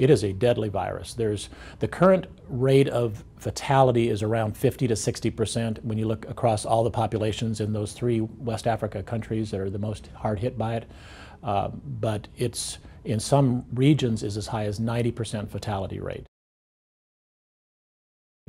It is a deadly virus. There's the current rate of fatality is around 50 to 60 percent when you look across all the populations in those three West Africa countries that are the most hard hit by it. Uh, but it's in some regions is as high as 90 percent fatality rate.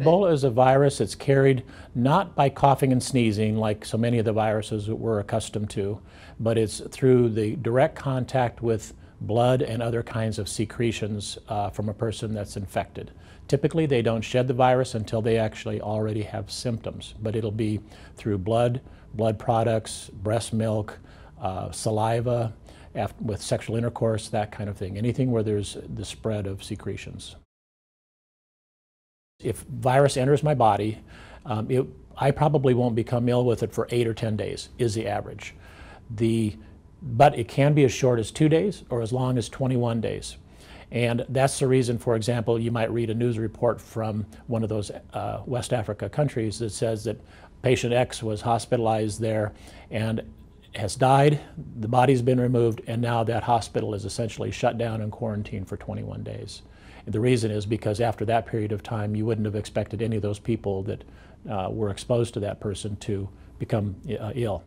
Ebola is a virus that's carried not by coughing and sneezing like so many of the viruses that we're accustomed to, but it's through the direct contact with blood and other kinds of secretions uh, from a person that's infected. Typically, they don't shed the virus until they actually already have symptoms, but it'll be through blood, blood products, breast milk, uh, saliva, with sexual intercourse, that kind of thing. Anything where there's the spread of secretions. If virus enters my body, um, it, I probably won't become ill with it for eight or 10 days, is the average. The, but it can be as short as two days or as long as 21 days. And that's the reason, for example, you might read a news report from one of those uh, West Africa countries that says that patient X was hospitalized there and has died, the body's been removed, and now that hospital is essentially shut down and quarantined for 21 days. The reason is because after that period of time, you wouldn't have expected any of those people that uh, were exposed to that person to become uh, ill.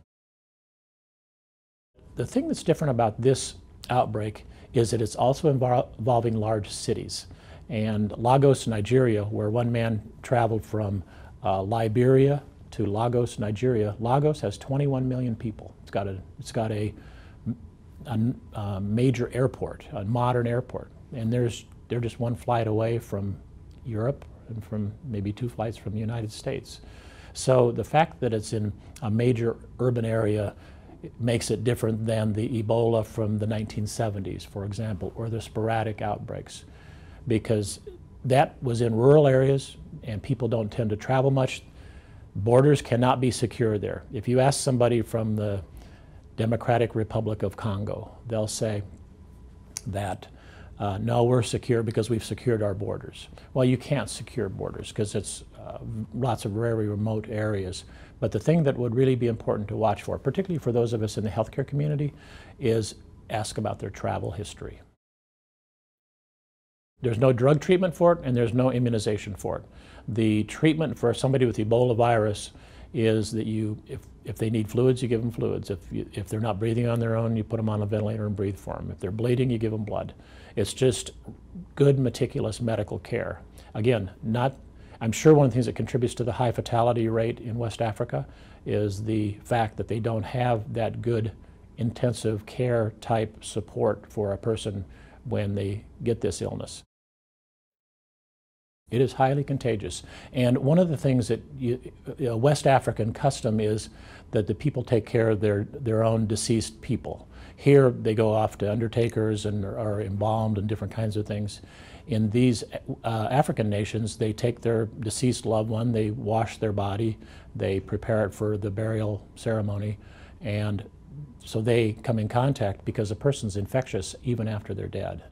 The thing that's different about this outbreak is that it's also involving large cities. And Lagos, Nigeria, where one man traveled from uh, Liberia to Lagos, Nigeria. Lagos has 21 million people. It's got a, it's got a, a, a major airport, a modern airport. And there's they're just one flight away from Europe and from maybe two flights from the United States. So the fact that it's in a major urban area makes it different than the Ebola from the 1970s, for example, or the sporadic outbreaks, because that was in rural areas and people don't tend to travel much. Borders cannot be secure there. If you ask somebody from the Democratic Republic of Congo, they'll say that uh, no, we're secure because we've secured our borders. Well, you can't secure borders because it's uh, lots of very remote areas. But the thing that would really be important to watch for, particularly for those of us in the healthcare community, is ask about their travel history. There's no drug treatment for it and there's no immunization for it. The treatment for somebody with Ebola virus is that you, if, if they need fluids, you give them fluids. If, you, if they're not breathing on their own, you put them on a ventilator and breathe for them. If they're bleeding, you give them blood. It's just good, meticulous medical care. Again, not, I'm sure one of the things that contributes to the high fatality rate in West Africa is the fact that they don't have that good intensive care type support for a person when they get this illness. It is highly contagious. And one of the things that you, know, West African custom is that the people take care of their, their own deceased people. Here they go off to undertakers and are embalmed and different kinds of things. In these uh, African nations, they take their deceased loved one, they wash their body, they prepare it for the burial ceremony, and so they come in contact because a person's infectious even after they're dead.